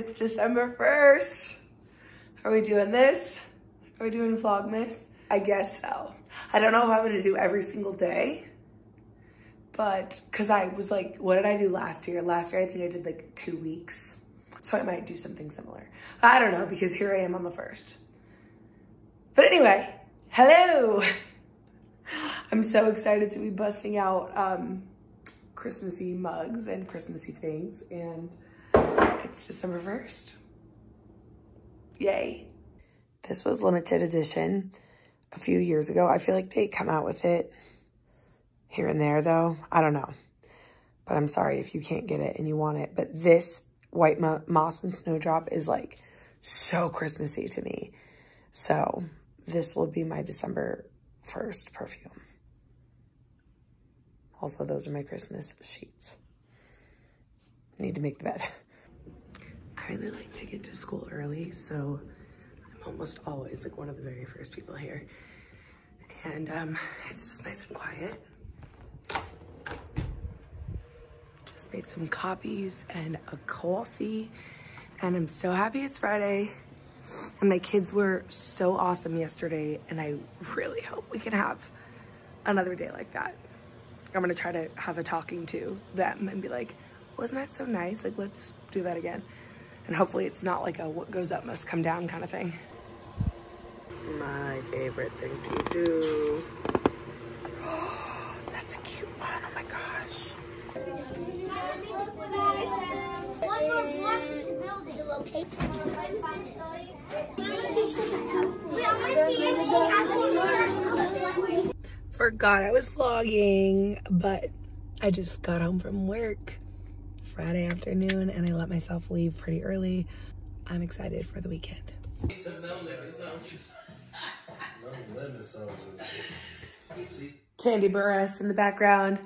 It's December 1st. Are we doing this? Are we doing Vlogmas? I guess so. I don't know if I'm gonna do every single day, but cause I was like, what did I do last year? Last year, I think I did like two weeks. So I might do something similar. I don't know because here I am on the first. But anyway, hello. I'm so excited to be busting out um, Christmassy mugs and Christmassy things and it's December 1st. Yay. This was limited edition a few years ago. I feel like they come out with it here and there though. I don't know. But I'm sorry if you can't get it and you want it. But this White Mo Moss and Snowdrop is like so Christmassy to me. So this will be my December 1st perfume. Also, those are my Christmas sheets. Need to make the bed. I really like to get to school early, so I'm almost always like one of the very first people here. And um, it's just nice and quiet. Just made some copies and a coffee. And I'm so happy it's Friday. And my kids were so awesome yesterday. And I really hope we can have another day like that. I'm gonna try to have a talking to them and be like, wasn't that so nice? Like, let's do that again. And hopefully it's not like a what goes up must come down kind of thing. My favorite thing to do. Oh, that's a cute one, oh my gosh. Forgot I was vlogging, but I just got home from work Friday afternoon and I let myself leave pretty early. I'm excited for the weekend. Kandi Burruss in the background.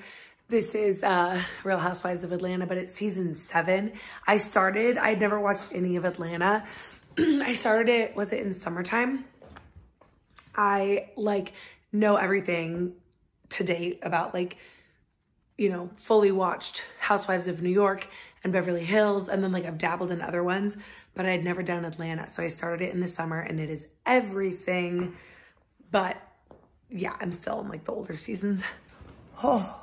This is uh, Real Housewives of Atlanta, but it's season seven. I started, I'd never watched any of Atlanta. I started it, was it in summertime? I like know everything to date about like, you know, fully watched Housewives of New York and Beverly Hills. And then like I've dabbled in other ones, but I'd never done Atlanta. So I started it in the summer and it is everything. But yeah, I'm still in like the older seasons. Oh,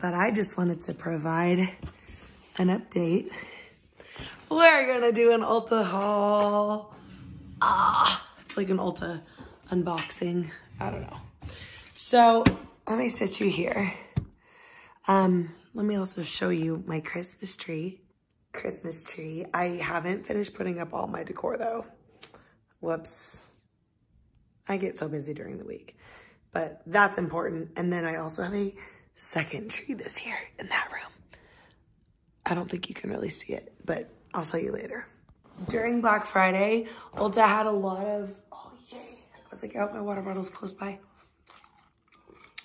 but I just wanted to provide an update. We're gonna do an Ulta haul. Ah, it's like an Ulta unboxing. I don't know. So let me sit you here. Um, let me also show you my Christmas tree. Christmas tree. I haven't finished putting up all my decor though. Whoops. I get so busy during the week, but that's important. And then I also have a second tree this year in that room. I don't think you can really see it, but I'll tell you later. During Black Friday, Ulta had a lot of, oh yay. I was like, oh, my water bottle's close by.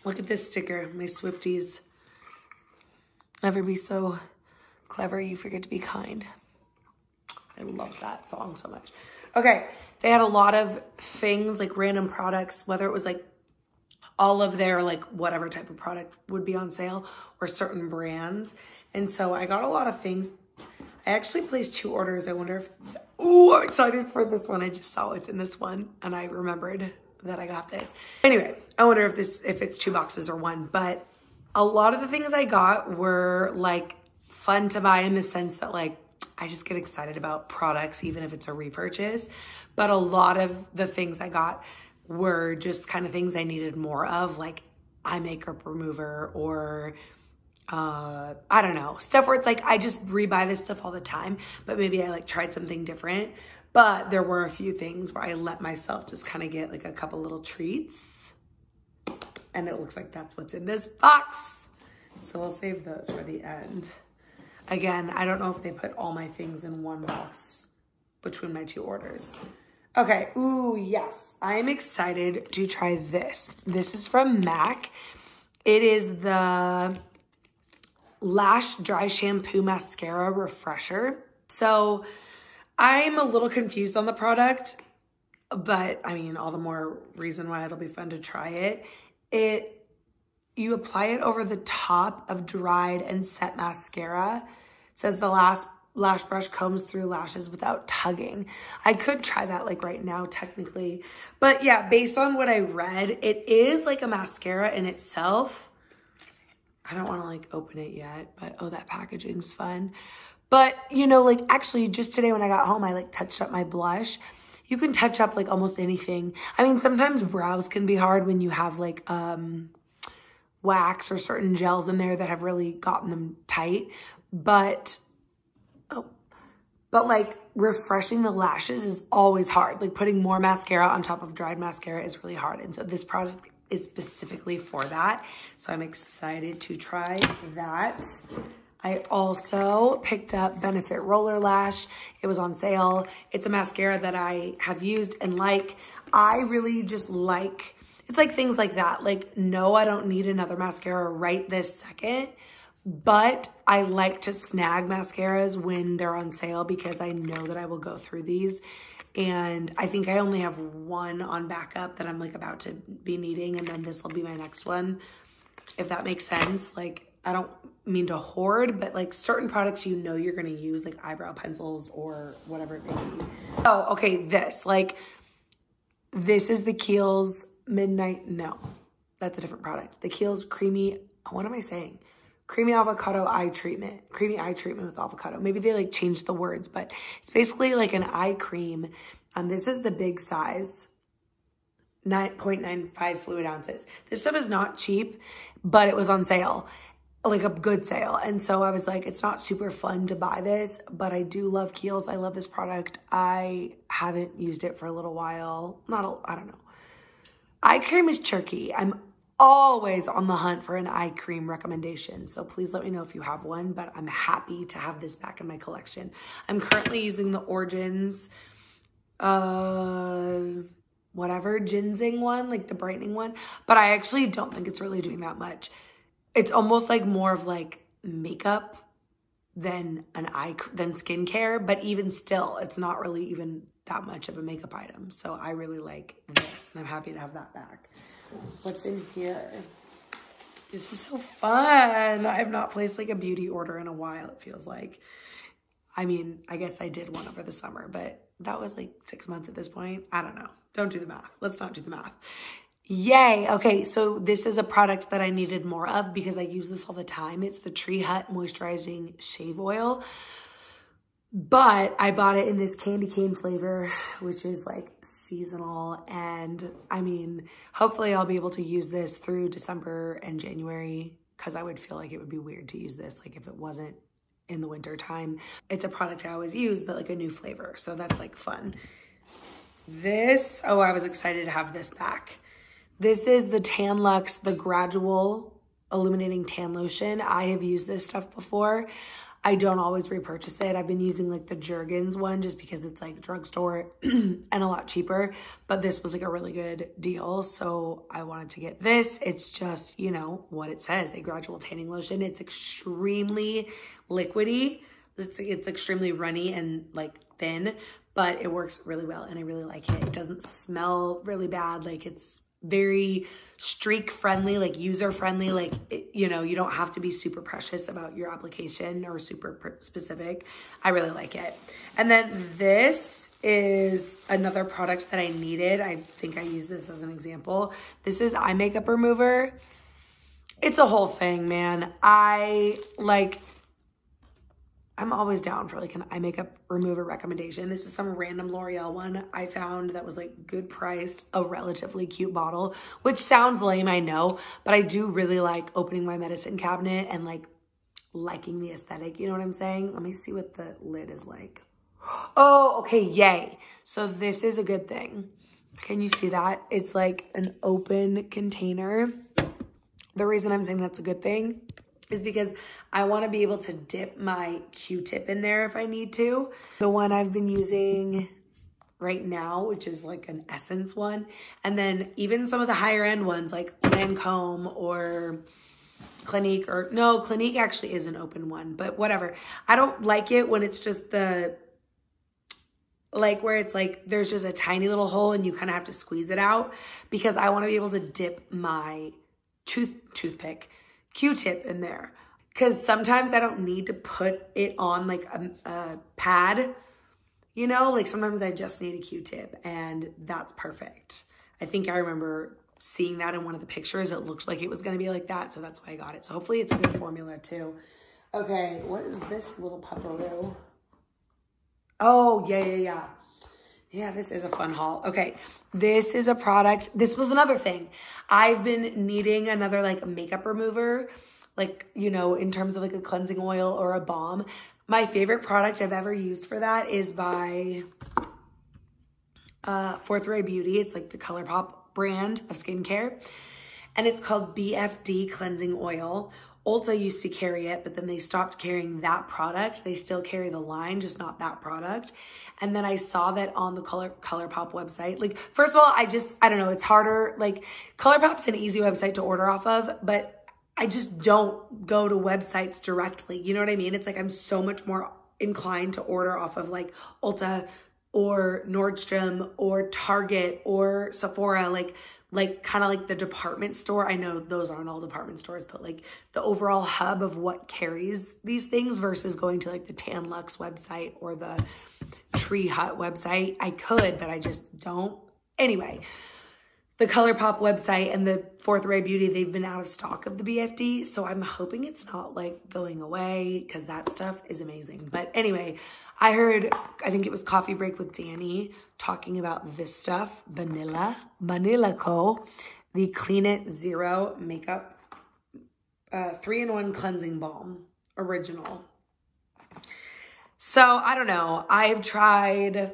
Look at this sticker, my Swifties. Never be so clever, you forget to be kind. I love that song so much. Okay, they had a lot of things, like random products, whether it was like all of their like whatever type of product would be on sale or certain brands. And so I got a lot of things. I actually placed two orders. I wonder if, oh, I'm excited for this one. I just saw it's in this one and I remembered that I got this. Anyway, I wonder if this, if it's two boxes or one, but a lot of the things I got were like fun to buy in the sense that like, I just get excited about products, even if it's a repurchase. But a lot of the things I got were just kind of things I needed more of, like eye makeup remover or uh, I don't know, stuff where it's like, I just rebuy this stuff all the time, but maybe I like tried something different. But there were a few things where I let myself just kind of get like a couple little treats. And it looks like that's what's in this box. So we'll save those for the end. Again, I don't know if they put all my things in one box between my two orders. Okay, ooh, yes. I'm excited to try this. This is from MAC. It is the Lash Dry Shampoo Mascara Refresher. So I'm a little confused on the product, but I mean, all the more reason why it'll be fun to try it. It, you apply it over the top of dried and set mascara. It says the last lash brush combs through lashes without tugging. I could try that like right now technically. But yeah, based on what I read, it is like a mascara in itself. I don't want to like open it yet, but oh, that packaging's fun. But you know, like actually just today when I got home, I like touched up my blush. You can touch up like almost anything. I mean, sometimes brows can be hard when you have like um, wax or certain gels in there that have really gotten them tight. But oh, but like refreshing the lashes is always hard. Like putting more mascara on top of dried mascara is really hard. And so this product is specifically for that. So I'm excited to try that. I also picked up Benefit Roller Lash. It was on sale. It's a mascara that I have used and like. I really just like, it's like things like that. Like, no, I don't need another mascara right this second but I like to snag mascaras when they're on sale because I know that I will go through these. And I think I only have one on backup that I'm like about to be needing and then this will be my next one, if that makes sense. Like, I don't mean to hoard, but like certain products you know you're gonna use, like eyebrow pencils or whatever it may be. Oh, okay, this, like, this is the Kiehl's Midnight, no, that's a different product. The Kiehl's Creamy, what am I saying? creamy avocado eye treatment, creamy eye treatment with avocado. Maybe they like changed the words, but it's basically like an eye cream. And this is the big size, 9.95 fluid ounces. This stuff is not cheap, but it was on sale, like a good sale. And so I was like, it's not super fun to buy this, but I do love Kiehl's. I love this product. I haven't used it for a little while. Not, a, I don't know. Eye cream is tricky. I'm always on the hunt for an eye cream recommendation. So please let me know if you have one, but I'm happy to have this back in my collection. I'm currently using the Origins, uh, whatever, ginseng one, like the brightening one, but I actually don't think it's really doing that much. It's almost like more of like makeup than an eye, than skincare, but even still, it's not really even that much of a makeup item. So I really like this and I'm happy to have that back. What's in here? This is so fun. I have not placed like a beauty order in a while, it feels like. I mean, I guess I did one over the summer, but that was like six months at this point. I don't know. Don't do the math. Let's not do the math. Yay. Okay, so this is a product that I needed more of because I use this all the time. It's the Tree Hut Moisturizing Shave Oil. But I bought it in this candy cane flavor, which is like seasonal. And I mean, hopefully I'll be able to use this through December and January because I would feel like it would be weird to use this like if it wasn't in the winter time. It's a product I always use, but like a new flavor. So that's like fun. This, oh, I was excited to have this back. This is the Tan Luxe, the Gradual Illuminating Tan Lotion. I have used this stuff before. I don't always repurchase it. I've been using like the Jergens one just because it's like drugstore and a lot cheaper. But this was like a really good deal. So I wanted to get this. It's just, you know, what it says, a gradual tanning lotion. It's extremely liquidy. It's, it's extremely runny and like thin, but it works really well and I really like it. It doesn't smell really bad. Like it's very streak friendly, like user friendly, like, you know, you don't have to be super precious about your application or super specific. I really like it. And then this is another product that I needed. I think I use this as an example. This is eye makeup remover. It's a whole thing, man. I like I'm always down for like an eye makeup remover recommendation. This is some random L'Oreal one I found that was like good priced, a relatively cute bottle, which sounds lame, I know, but I do really like opening my medicine cabinet and like liking the aesthetic, you know what I'm saying? Let me see what the lid is like. Oh, okay, yay. So this is a good thing. Can you see that? It's like an open container. The reason I'm saying that's a good thing is because I want to be able to dip my Q-tip in there if I need to. The one I've been using right now, which is like an Essence one. And then even some of the higher end ones like Lancome or Clinique or no, Clinique actually is an open one, but whatever. I don't like it when it's just the like where it's like there's just a tiny little hole and you kind of have to squeeze it out because I want to be able to dip my tooth toothpick Q-tip in there Because sometimes I don't need to put it on like a, a pad, you know, like sometimes I just need a Q-tip and that's perfect. I think I remember seeing that in one of the pictures. It looked like it was going to be like that. So that's why I got it. So hopefully it's a good formula too. Okay. What is this little pepperoo? Oh, yeah, yeah, yeah. Yeah, this is a fun haul. Okay. This is a product. This was another thing. I've been needing another like makeup remover, like, you know, in terms of like a cleansing oil or a balm. My favorite product I've ever used for that is by uh, Fourth Ray Beauty. It's like the ColourPop brand of skincare. And it's called BFD Cleansing Oil. Ulta used to carry it, but then they stopped carrying that product. They still carry the line, just not that product. And then I saw that on the Color ColourPop website. Like, first of all, I just, I don't know, it's harder. Like, ColourPop's an easy website to order off of, but I just don't go to websites directly. You know what I mean? It's like I'm so much more inclined to order off of like Ulta, or Nordstrom or Target or Sephora, like like kind of like the department store. I know those aren't all department stores, but like the overall hub of what carries these things versus going to like the Tan Luxe website or the Tree Hut website. I could, but I just don't. Anyway, the ColourPop website and the Fourth Ray Beauty, they've been out of stock of the BFD. So I'm hoping it's not like going away because that stuff is amazing. But anyway, I heard, I think it was Coffee Break with Dani talking about this stuff, Banila, Banila Co., the Clean It Zero Makeup uh, 3-in-1 Cleansing Balm, original. So, I don't know. I've tried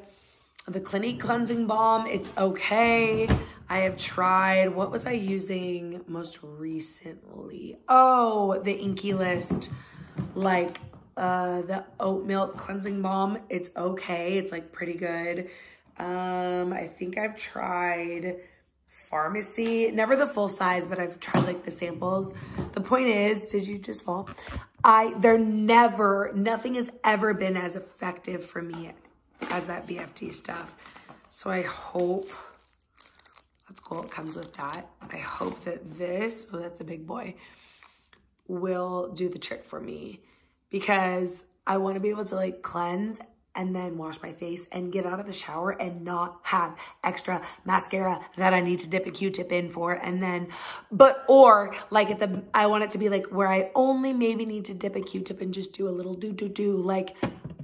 the Clinique Cleansing Balm. It's okay. I have tried, what was I using most recently? Oh, the Inkey List, like uh, the oat milk cleansing balm. It's okay. It's like pretty good. Um, I think I've tried Farmacy, never the full size, but I've tried like the samples. The point is, did you just fall? I, they're never, nothing has ever been as effective for me as that BFD stuff. So I hope, comes with that. I hope that this, oh, that's a big boy, will do the trick for me because I want to be able to like cleanse and then wash my face and get out of the shower and not have extra mascara that I need to dip a Q-tip in for. And then, but, or like at the, I want it to be like where I only maybe need to dip a Q-tip and just do a little do, do, do. Like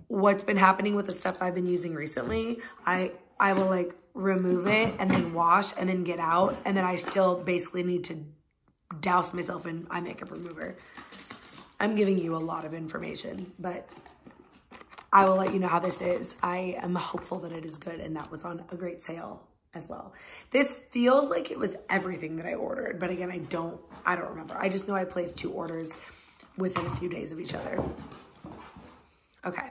what's been happening with the stuff I've been using recently. I, I will like remove it and then wash and then get out. And then I still basically need to douse myself in eye makeup remover. I'm giving you a lot of information, but I will let you know how this is. I am hopeful that it is good and that was on a great sale as well. This feels like it was everything that I ordered, but again, I don't, I don't remember. I just know I placed two orders within a few days of each other. Okay.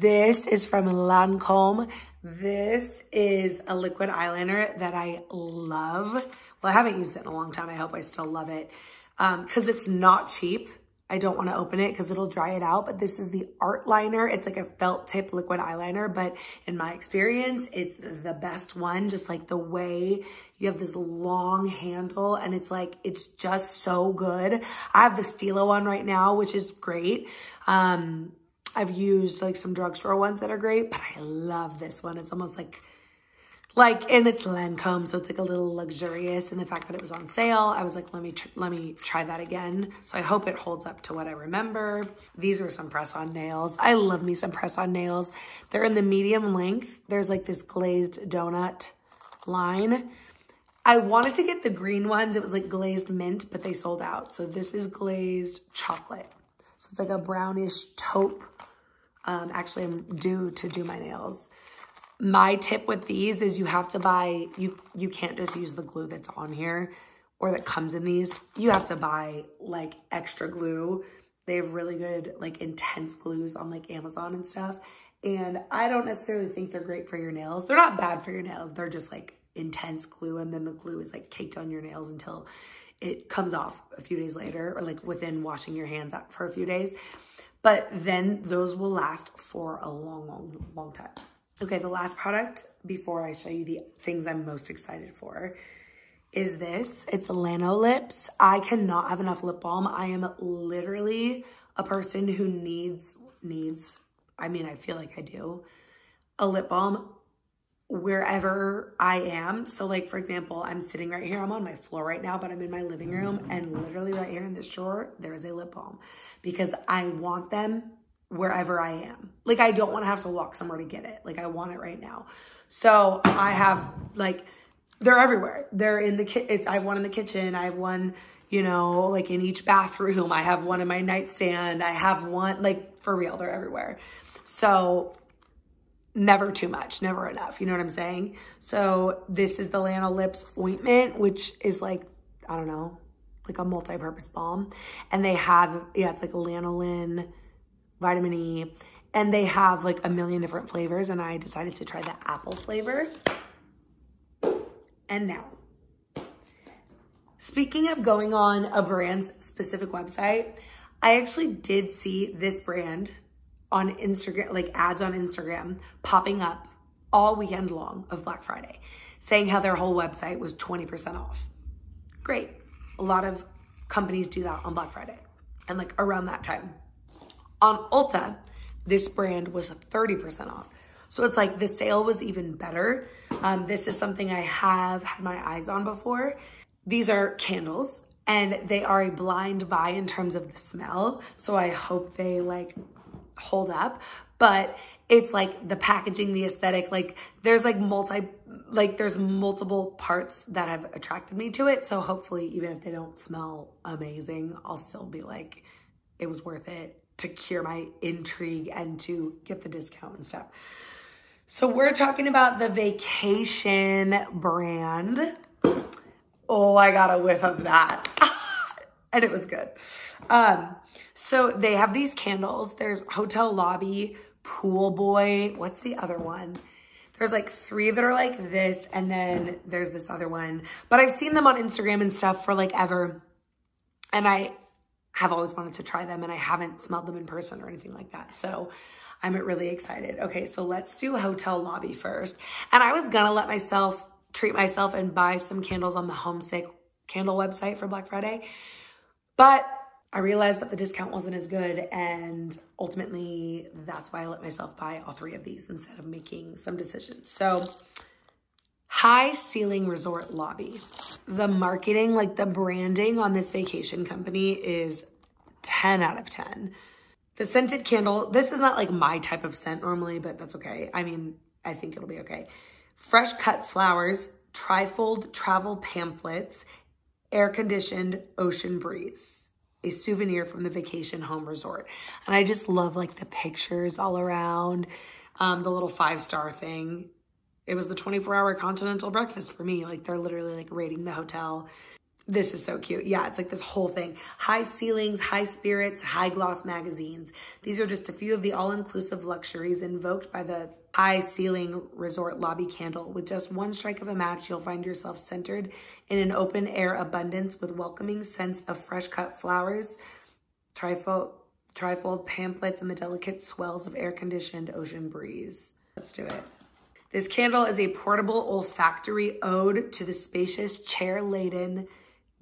This is from Lancome. This is a liquid eyeliner that I love. Well, I haven't used it in a long time. I hope I still love it because um, it's not cheap. I don't want to open it because it'll dry it out, but this is the Art Liner. It's like a felt tip liquid eyeliner, but in my experience, it's the best one. Just like the way you have this long handle and it's like, it's just so good. I have the Stila one right now, which is great. Um, I've used like some drugstore ones that are great, but I love this one. It's almost like like, and it's Lancome, so it's like a little luxurious. And the fact that it was on sale, I was like, let me, let me try that again. So I hope it holds up to what I remember. These are some press-on nails. I love me some press-on nails. They're in the medium length. There's like this glazed donut line. I wanted to get the green ones. It was like glazed mint, but they sold out. So this is glazed chocolate. So it's like a brownish taupe. Um, actually, I'm due to do my nails my tip with these is you have to buy, you, you can't just use the glue that's on here or that comes in these. You have to buy like extra glue. They have really good like intense glues on like Amazon and stuff. And I don't necessarily think they're great for your nails. They're not bad for your nails. They're just like intense glue and then the glue is like caked on your nails until it comes off a few days later or like within washing your hands for a few days. But then those will last for a long, long, long time. Okay, the last product before I show you the things I'm most excited for is this. It's Lanolips. I cannot have enough lip balm. I am literally a person who needs, needs, I mean, I feel like I do, a lip balm wherever I am. So like, for example, I'm sitting right here. I'm on my floor right now, but I'm in my living room and literally right here in this drawer, there is a lip balm because I want them wherever I am. Like, I don't want to have to walk somewhere to get it. Like, I want it right now. So I have like, they're everywhere. They're in the kitchen. I have one in the kitchen. I have one, you know, like in each bathroom. I have one in my nightstand. I have one, like for real, they're everywhere. So never too much, never enough. You know what I'm saying? So this is the Lanolips ointment, which is like, I don't know, like a multi-purpose balm. And they have, yeah, it's like lanolin, vitamin E, and they have like a million different flavors. And I decided to try the apple flavor. And now, speaking of going on a brand's specific website, I actually did see this brand on Instagram, like ads on Instagram popping up all weekend long of Black Friday, saying how their whole website was 20% off. Great. A lot of companies do that on Black Friday and like around that time. On Ulta, this brand was 30% off. So it's like the sale was even better. Um, this is something I have had my eyes on before. These are candles and they are a blind buy in terms of the smell. So I hope they like hold up, but it's like the packaging, the aesthetic, like there's like multi, like there's multiple parts that have attracted me to it. So hopefully even if they don't smell amazing, I'll still be like, it was worth it to cure my intrigue and to get the discount and stuff. So we're talking about the Vacation brand. Oh, I got a whiff of that. and it was good. Um, so they have these candles. There's Hotel Lobby, Pool Boy. What's the other one? There's like three that are like this, and then there's this other one. But I've seen them on Instagram and stuff for like ever. And I have always wanted to try them, and I haven't smelled them in person or anything like that. So I'm really excited. Okay, so let's do Hotel Lobby first. And I was gonna let myself treat myself and buy some candles on the Homesick candle website for Black Friday. But I realized that the discount wasn't as good and ultimately that's why I let myself buy all three of these instead of making some decisions. So high ceiling resort lobby. The marketing, like the branding on this vacation company is 10 out of 10. The scented candle, this is not like my type of scent normally, but that's okay. I mean, I think it'll be okay. Fresh cut flowers, trifold travel pamphlets, air conditioned ocean breeze a souvenir from the vacation home resort. And I just love like the pictures all around, um, the little five-star thing. It was the 24-hour continental breakfast for me. Like they're literally like rating the hotel. This is so cute. Yeah, it's like this whole thing. High ceilings, high spirits, high gloss magazines. These are just a few of the all-inclusive luxuries invoked by the high ceiling resort lobby candle. With just one strike of a match, you'll find yourself centered in an open air abundance with welcoming scents of fresh cut flowers, trifold, trifold pamphlets, and the delicate swells of air conditioned ocean breeze. Let's do it. This candle is a portable olfactory ode to the spacious chair laden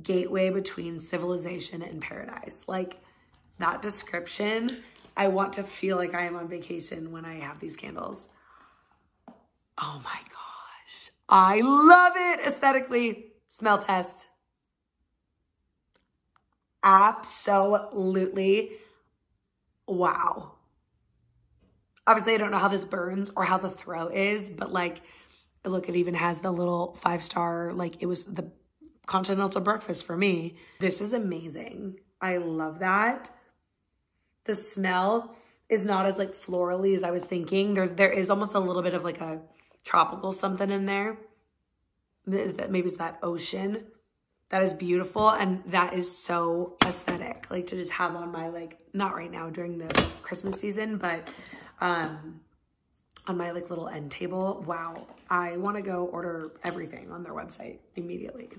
gateway between civilization and paradise. Like that description, I want to feel like I am on vacation when I have these candles. Oh my gosh. I love it aesthetically. Smell test. Absolutely. Wow. Obviously, I don't know how this burns or how the throw is, but like, look, it even has the little five star, like it was the continental breakfast for me. This is amazing. I love that. The smell is not as like florally as I was thinking. There's, there is almost a little bit of like a tropical something in there that maybe it's that ocean. That is beautiful and that is so aesthetic. Like to just have on my like, not right now during the Christmas season, but um, on my like little end table. Wow. I want to go order everything on their website immediately.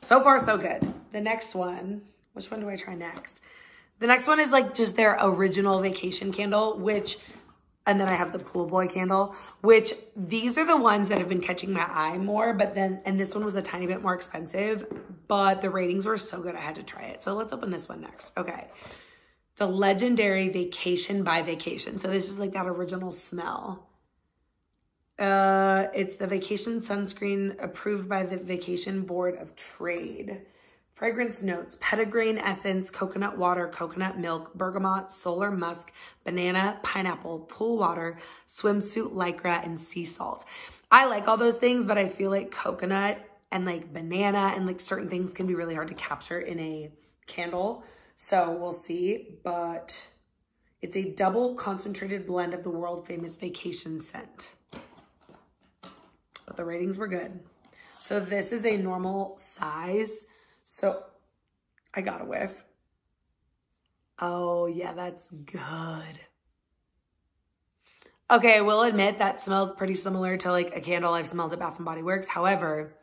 So far, so good. The next one, which one do I try next? The next one is like just their original vacation candle, which And then I have the pool boy candle, which these are the ones that have been catching my eye more, but then, and this one was a tiny bit more expensive, but the ratings were so good I had to try it. So let's open this one next. Okay. The legendary Vacation by Vacation. So this is like that original smell. Uh, it's the Vacation Sunscreen approved by the Vacation Board of Trade. Fragrance notes, petitgrain essence, coconut water, coconut milk, bergamot, solar musk, banana, pineapple, pool water, swimsuit lycra, and sea salt. I like all those things, but I feel like coconut and like banana and like certain things can be really hard to capture in a candle. So we'll see, but it's a double concentrated blend of the world famous vacation scent. But the ratings were good. So this is a normal size. So I got a whiff. Oh yeah, that's good. Okay, I will admit that smells pretty similar to like a candle I've smelled at Bath & Body Works. However,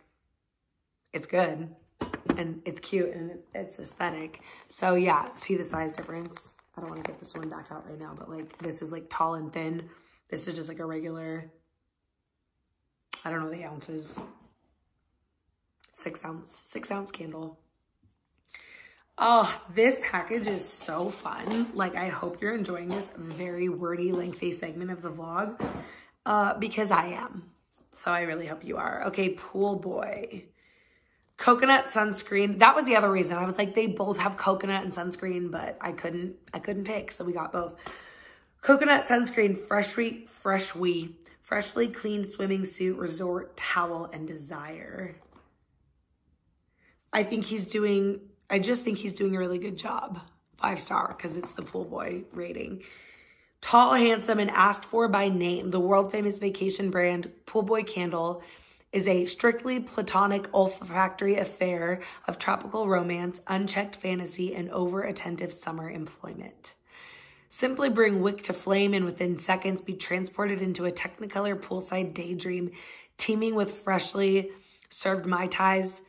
it's good and it's cute and it's aesthetic. So yeah, see the size difference? I don't want to get this one back out right now, but like this is like tall and thin. This is just like a regular, I don't know the ounces six ounce, six ounce candle. Oh, this package is so fun. Like, I hope you're enjoying this very wordy, lengthy segment of the vlog uh, because I am. So I really hope you are. Okay, Pool Boy. Coconut sunscreen. That was the other reason. I was like, they both have coconut and sunscreen, but I couldn't, I couldn't pick. So we got both. Coconut sunscreen, fresh freshly, freshly, freshly cleaned swimming suit, resort, towel, and desire. I think he's doing, I just think he's doing a really good job. Five star, because it's the pool boy rating. Tall, handsome, and asked for by name, the world famous vacation brand Pool Boy Candle is a strictly platonic olfactory affair of tropical romance, unchecked fantasy, and over-attentive summer employment. Simply bring wick to flame and within seconds be transported into a technicolor poolside daydream teeming with freshly served Mai Tais,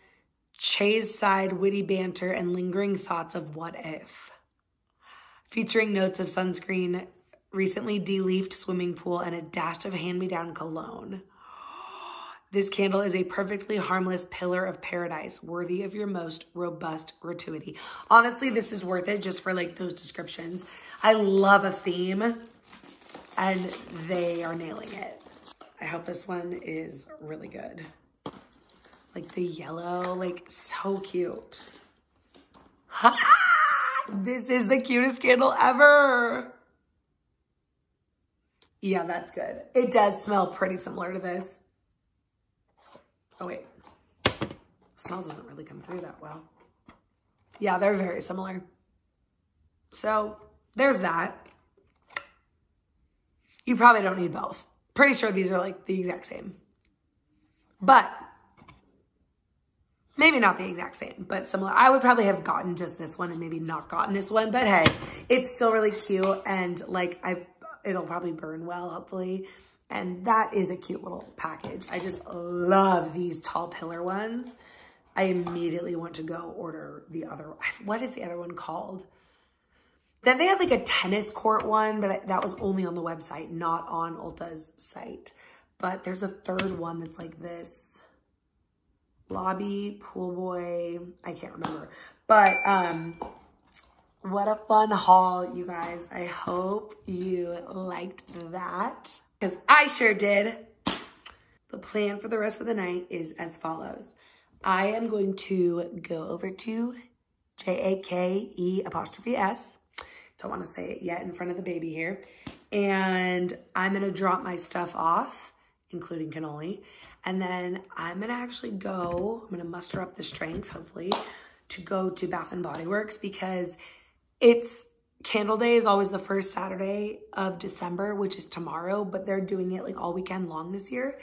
Che's side witty banter and lingering thoughts of what if. Featuring notes of sunscreen, recently de-leafed swimming pool, and a dash of hand-me-down cologne. This candle is a perfectly harmless pillar of paradise, worthy of your most robust gratuity. Honestly, this is worth it just for like those descriptions. I love a theme and they are nailing it. I hope this one is really good. Like the yellow, like so cute. this is the cutest candle ever. Yeah, that's good. It does smell pretty similar to this. Oh, wait. The smell doesn't really come through that well. Yeah, they're very similar. So there's that. You probably don't need both. Pretty sure these are like the exact same. But maybe not the exact same, but similar. I would probably have gotten just this one and maybe not gotten this one, but hey, it's still really cute and like I, it'll probably burn well, hopefully. And that is a cute little package. I just love these tall pillar ones. I immediately want to go order the other, what is the other one called? Then they had like a tennis court one, but that was only on the website, not on Ulta's site. But there's a third one that's like this lobby, pool boy, I can't remember. But um, what a fun haul, you guys. I hope you liked that because I sure did. The plan for the rest of the night is as follows. I am going to go over to J-A-K-E apostrophe S. Don't want to say it yet in front of the baby here. And I'm going to drop my stuff off, including cannoli. And then I'm gonna actually go, I'm gonna muster up the strength, hopefully, to go to Bath and Body Works because it's Candle Day is always the first Saturday of December, which is tomorrow, but they're doing it like all weekend long this year.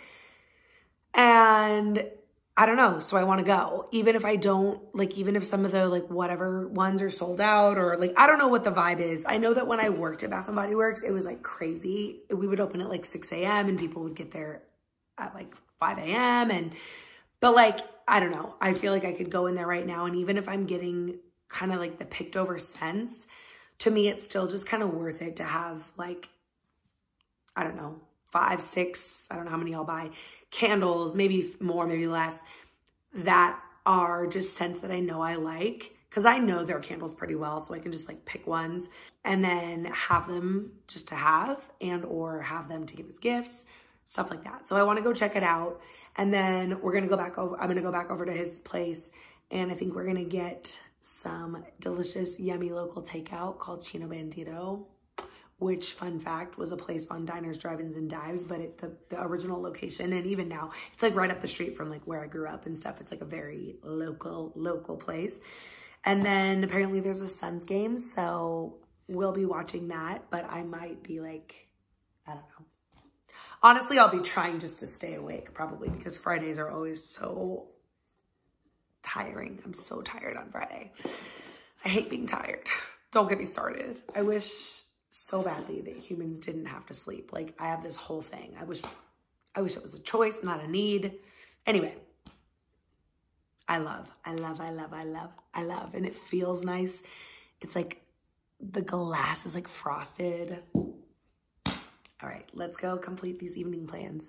And I don't know, so I wanna go. Even if I don't, like even if some of the like whatever ones are sold out or like, I don't know what the vibe is. I know that when I worked at Bath and Body Works, it was like crazy. We would open at like 6 a.m. and people would get there at like 5 a.m. And, but like, I don't know. I feel like I could go in there right now. And even if I'm getting kind of like the picked over sense, to me, it's still just kind of worth it to have like I don't know, five, six, I don't know how many I'll buy, candles, maybe more, maybe less, that are just scents that I know I like because I know their candles pretty well. So I can just like pick ones and then have them just to have and or have them to give as gifts, stuff like that. So I want to go check it out. And then we're going to go back over, I'm going to go back over to his place and I think we're going to get some delicious, yummy local takeout called Chino Bandito which fun fact was a place on diners, drive-ins, and dives, but it, the, the original location, and even now, it's like right up the street from like where I grew up and stuff. It's like a very local, local place. And then apparently there's a Suns game, so we'll be watching that, but I might be like, I don't know. Honestly, I'll be trying just to stay awake probably because Fridays are always so tiring. I'm so tired on Friday. I hate being tired. Don't get me started. I wish so badly that humans didn't have to sleep. Like I have this whole thing. I wish, I wish it was a choice, not a need. Anyway, I love, I love, I love, I love, I love. And it feels nice. It's like the glass is like frosted. All right, let's go complete these evening plans.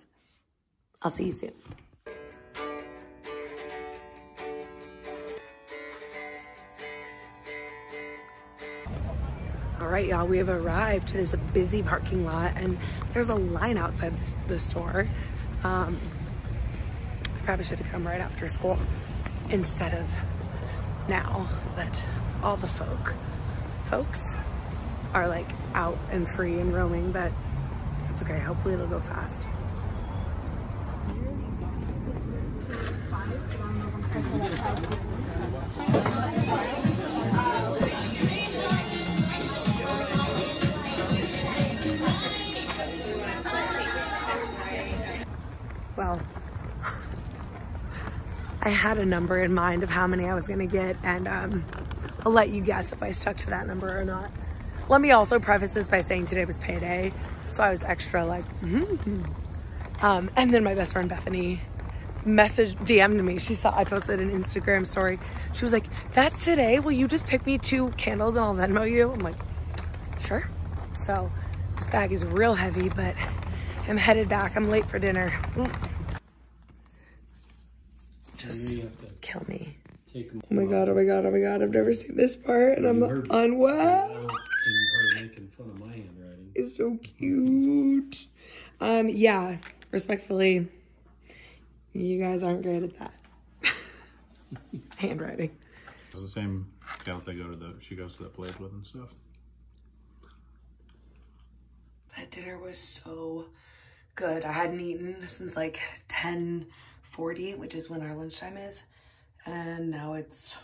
I'll see you soon. All right, y'all, we have arrived. to this busy parking lot and there's a line outside the store. Um, I probably should have come right after school instead of now that all the folk, folks are like out and free and roaming, but it's okay. Hopefully it'll go fast. well, I had a number in mind of how many I was gonna get and um, I'll let you guess if I stuck to that number or not. Let me also preface this by saying today was payday, so I was extra like, mm -hmm. um, and then my best friend Bethany messaged, DM'd me. She saw I posted an Instagram story. She was like, that's today. Will you just pick me two candles and I'll Venmo you? I'm like, sure. So this bag is real heavy, but I'm headed back. I'm late for dinner. Just kill me. Oh my god, oh my god, oh my god. I've never seen this part and I'm unwell. It's so cute. Um, yeah, respectfully, you guys aren't great at that. Handwriting. It's the same account they go to the, she goes to that place with and stuff. That dinner was so good. I hadn't eaten since like 1040, which is when our lunchtime is. And now it's,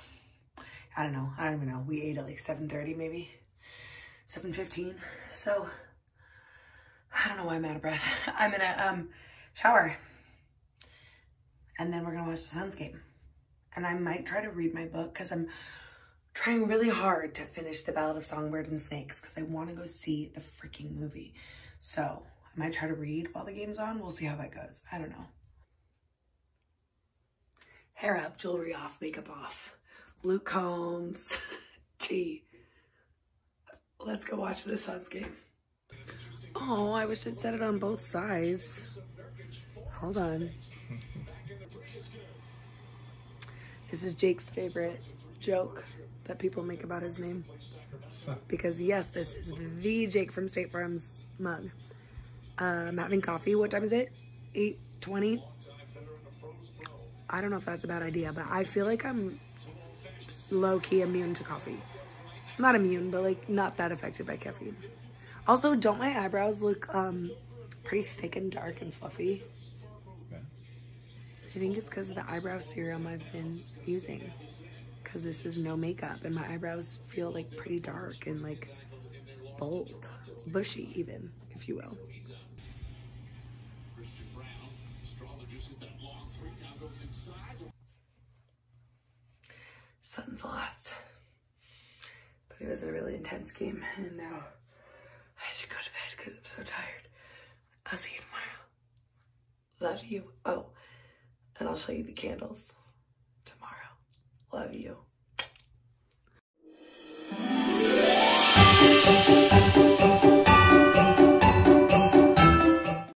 I don't know. I don't even know. We ate at like 7.30 maybe, 7.15. So I don't know why I'm out of breath. I'm gonna um, shower and then we're gonna watch the Suns game. And I might try to read my book because I'm trying really hard to finish The Ballad of Songbird and Snakes because I want to go see the freaking movie. So I might try to read while the game's on. We'll see how that goes. I don't know. Hair up, jewelry off, makeup off. Luke Combs, tea. Let's go watch the Suns game. Oh, I wish it said it on both sides. Hold on. This is Jake's favorite joke that people make about his name. Because yes, this is the Jake from State Farm's mug. Uh, I'm having coffee. What time is it? 8.20? I don't know if that's a bad idea, but I feel like I'm low-key immune to coffee. Not immune, but like not that affected by caffeine. Also, don't my eyebrows look um, pretty thick and dark and fluffy? I think it's because of the eyebrow serum I've been using. Because this is no makeup and my eyebrows feel like pretty dark and like bold, bushy even, if you will. Suns lost. It was a really intense game, and now I should go to bed because I'm so tired. I'll see you tomorrow. Love you. Oh, and I'll show you the candles tomorrow. Love you.